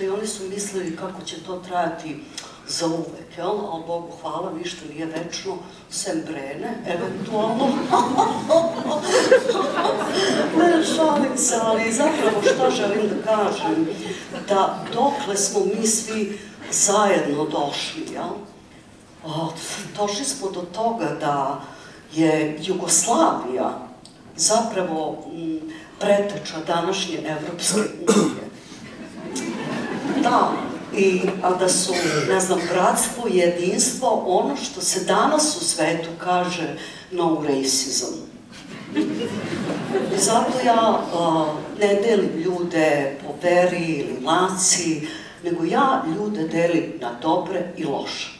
i oni su mislili kako će to trajati za uvek, jel? Ali Bogu hvala, ništa nije večno, sem brene, eventualno. ne, šalim se, ali zapravo šta želim da kažem? Da dokle smo mi svi zajedno došli, jel? Došli smo do toga da je Jugoslavija zapravo preteča današnje Evropske unije. I, a da su, ne znam, bratstvo jedinstvo ono što se danas u svetu kaže no racism. I zato ja a, ne delim ljude po veri ili naciji, nego ja ljude delim na dobre i loše.